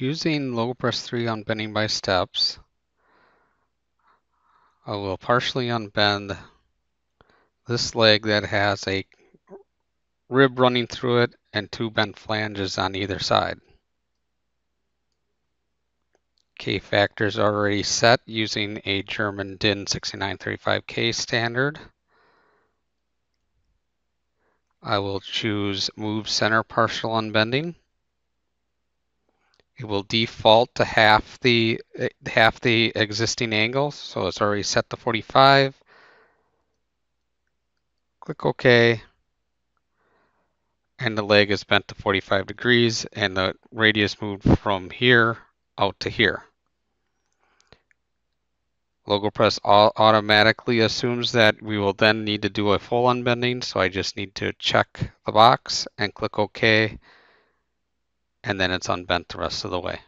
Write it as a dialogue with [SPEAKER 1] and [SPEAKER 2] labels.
[SPEAKER 1] Using LogoPress 3 on bending by steps, I will partially unbend this leg that has a rib running through it and two bent flanges on either side. K factors are already set using a German DIN 6935K standard. I will choose Move Center Partial Unbending. It will default to half the half the existing angles, so it's already set to 45. Click OK. And the leg is bent to 45 degrees and the radius moved from here out to here. LogoPress automatically assumes that we will then need to do a full unbending, so I just need to check the box and click OK, and then it's unbent the rest of the way.